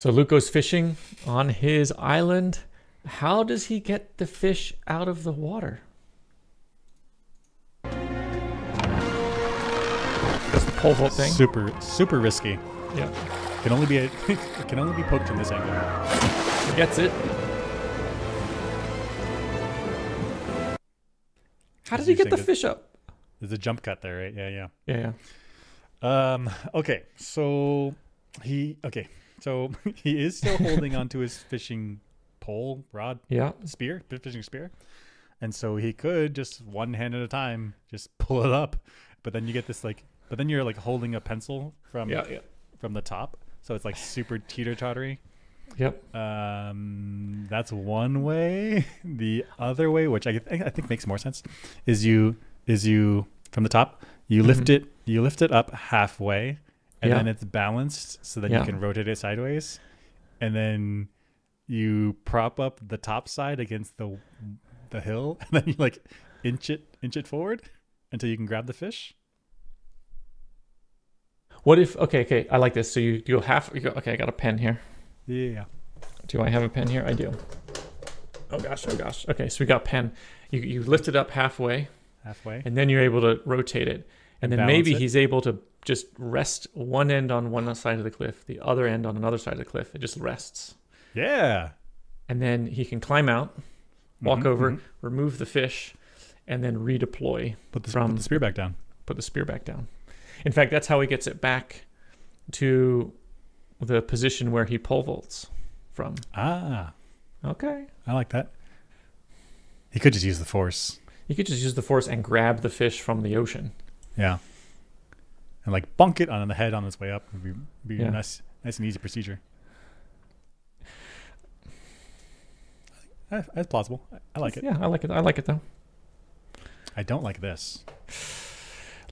So Luke goes fishing on his island. How does he get the fish out of the water? That's the pole vault thing. Super, super risky. Yeah. Can only be a, it can only be poked from this angle. He gets it. How did he get the fish up? There's a jump cut there, right? Yeah, yeah. Yeah, yeah. Um. Okay. So he. Okay. So he is still holding onto his fishing pole, rod, Yeah. spear, fishing spear, and so he could just one hand at a time just pull it up, but then you get this like, but then you're like holding a pencil from Yeah, yeah. from the top, so it's like super teeter tottery. Yep. Um, that's one way. The other way, which I, I think makes more sense, is you is you from the top. You lift Mhm. it. You lift it up halfway, and Yeah. then it's balanced, so that Yeah. you can rotate it sideways, and then you prop up the top side against the the hill, and then you like inch it inch it forward until you can grab the fish. What if? Okay, okay. I like this. So you, you half. You go, okay, I got a pen here. Yeah. Do I have a pen here? I do. Oh gosh. Oh gosh. Okay, so we got pen. You you lift it up halfway, Halfway. and then you're able to rotate it, and then maybe it. he's able to just rest one end on one side of the cliff, the other end on another side of the cliff. It just rests, Yeah. and then he can climb out, walk Mhm, over, mhm. remove the fish, and then redeploy. Put the, from- put the spear back down. put the spear back down. In fact, that's how he gets it back to the position where he pole vaults from. Ah, Okay. I like that. He could just use the force. He could just use the force and grab the fish from the ocean. Yeah. And like bunk it on the head on its way up would be, be Yeah. a nice, nice and easy procedure. That's plausible. I like it. Yeah, I like it. I like it though. I don't like this.